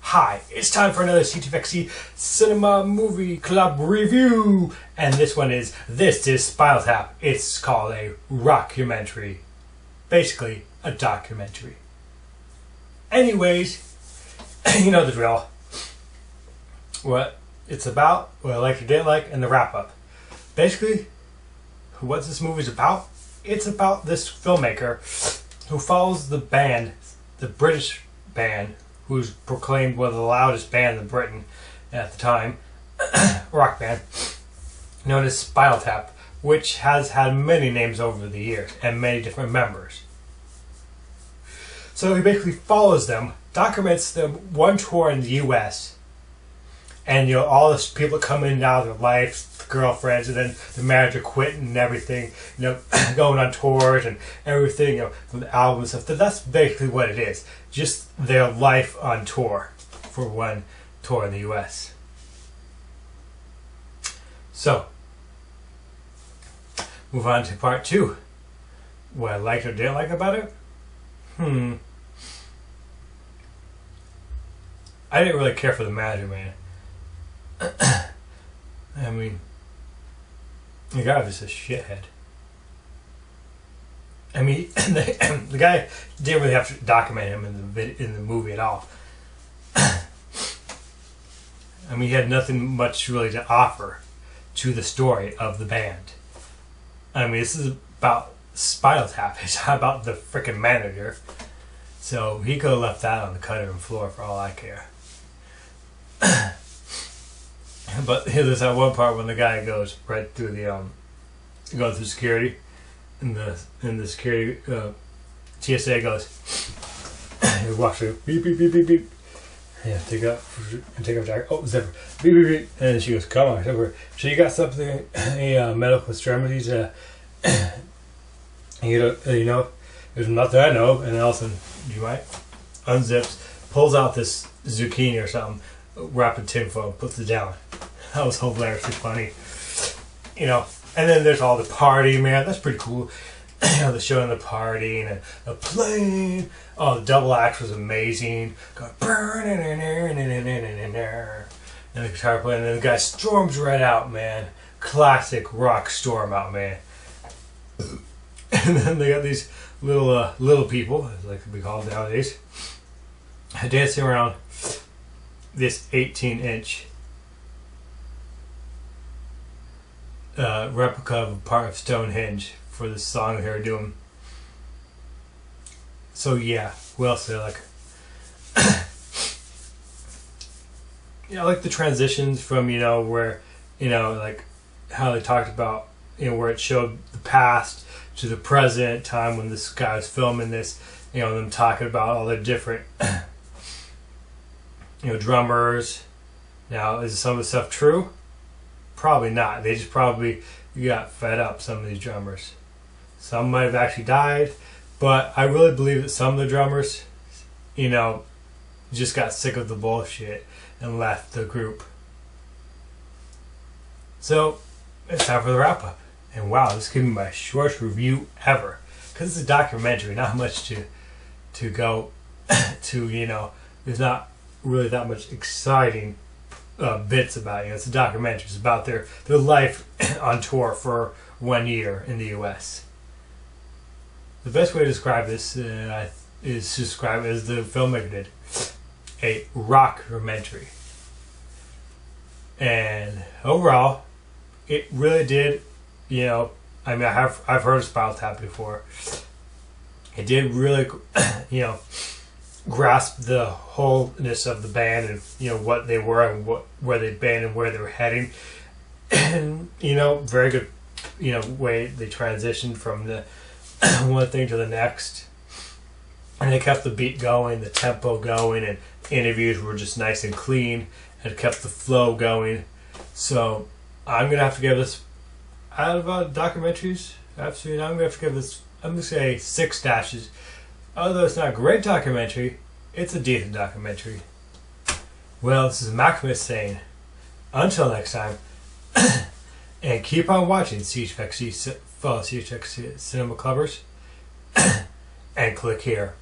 Hi, it's time for another CTFXC Cinema Movie Club review, and this one is This is Spinal Tap. It's called a rockumentary, basically a documentary. Anyways, you know the drill. What it's about, what I like or didn't like, and the wrap up. Basically, what this movie's about? It's about this filmmaker who follows the band, the British band, who's proclaimed one of the loudest bands in Britain at the time, rock band, known as Spinal Tap, which has had many names over the years and many different members. So he basically follows them, documents them one tour in the U.S. And you know all the people coming in and out of their life, girlfriends, and then the manager quitting and everything. You know, going on tours and everything. You know, from the albums and stuff. That's basically what it is. Just their life on tour for one tour in the U.S. So, move on to part two. What I liked or didn't like about it? Hmm. I didn't really care for the manager, man. I mean, the guy was a shithead. I mean, the, the guy didn't really have to document him in the in the movie at all. I mean, he had nothing much really to offer to the story of the band. I mean, this is about Spinal Tap. It's not about the freaking manager. So he could have left that on the cutting room floor for all I care. but there's that one part when the guy goes right through the um, through security, and the and the security uh, TSA goes, he walks through beep beep beep beep beep. Yeah, take up and take off jacket. Oh, zipper. Beep beep beep. And she goes, "Come on, zipper. So you got something, a uh, medical extremities? Uh, you know, you know, there's nothing I know." And Elson, you might unzips, pulls out this zucchini or something, wrapped in tinfoil, puts it down. That was hilariously funny. You know, and then there's all the party, man. That's pretty cool. you know, the show and the party and a, a plane. Oh, the double act was amazing. Going and the guitar playing, and then the guy storms right out, man. Classic rock storm out, man. And then they got these little uh, little people, like we call them nowadays, dancing around this 18 inch uh, replica of a part of Stonehenge for the song they were doing. So yeah, who else like? yeah, I like the transitions from you know where you know like how they talked about you know where it showed the past to the present time when this guy was filming this. You know them talking about all the different you know drummers. Now is some of the stuff true? Probably not. They just probably got fed up, some of these drummers. Some might have actually died, but I really believe that some of the drummers, you know, just got sick of the bullshit and left the group. So, it's time for the wrap up. And wow, this could be my shortest review ever. Because it's a documentary, not much to to go to, you know, there's not really that much exciting uh, bits about you. It's a documentary. It's about their their life on tour for one year in the U.S. The best way to describe this uh, is to describe it as the filmmaker did, a rockumentary. And overall, it really did. You know, I mean, I have I've heard of Spinal Tap before. It did really, you know grasp the wholeness of the band and you know what they were and what where they'd been and where they were heading. And you know very good you know way they transitioned from the one thing to the next. And they kept the beat going the tempo going and interviews were just nice and clean and kept the flow going. So i'm gonna have to give this out of uh, documentaries seen i'm gonna have to give this i'm gonna say six dashes Although it's not a great documentary, it's a decent documentary. Well, this is Maximus saying, until next time, and keep on watching CTFXC, follow CTFXC Cinema Clubbers, and click here.